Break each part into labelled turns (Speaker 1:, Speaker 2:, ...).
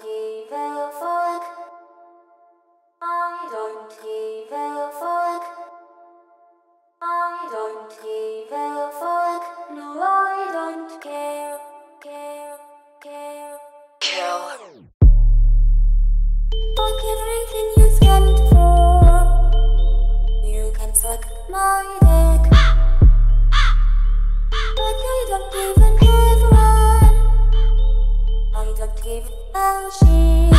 Speaker 1: give a fuck. I don't give a fuck. I don't give a fuck. No, I don't care, care, care.
Speaker 2: Kill.
Speaker 1: Fuck everything you stand for. You can suck my dick. Give a shit.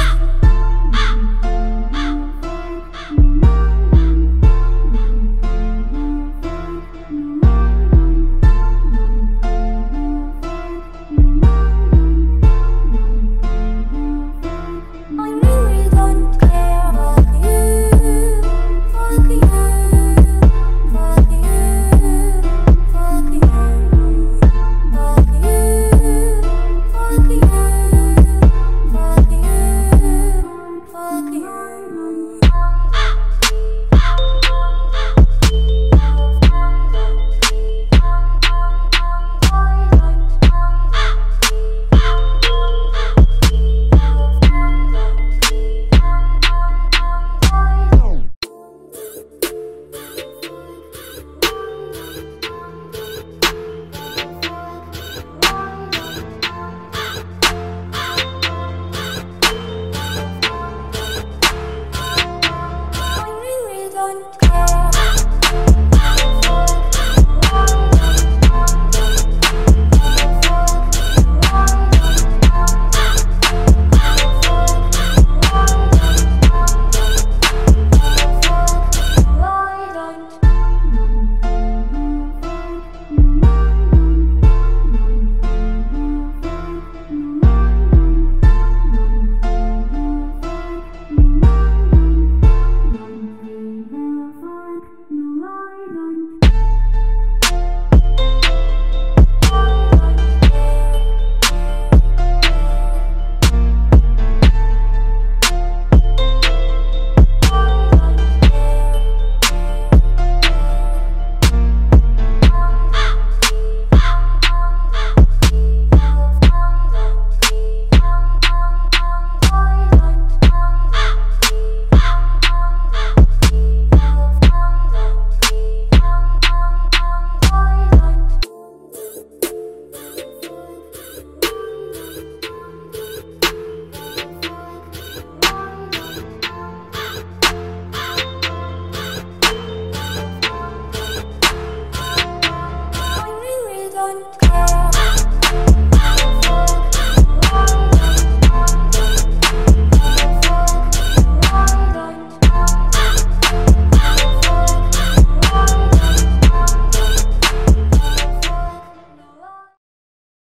Speaker 1: Bye.